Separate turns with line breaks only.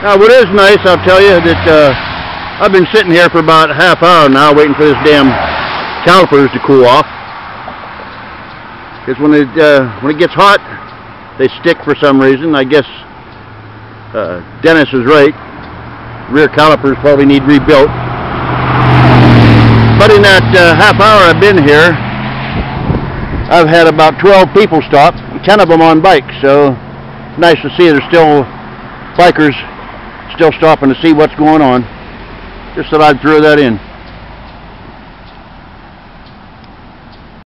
Now, what is nice, I'll tell you, that uh, I've been sitting here for about half hour now waiting for this damn calipers to cool off. Because when it uh, when it gets hot, they stick for some reason. I guess uh, Dennis is right. Rear calipers probably need rebuilt. But in that uh, half hour I've been here, I've had about 12 people stop, 10 of them on bikes. So nice to see there's still bikers still stopping to see what's going on. Just thought I'd throw that in.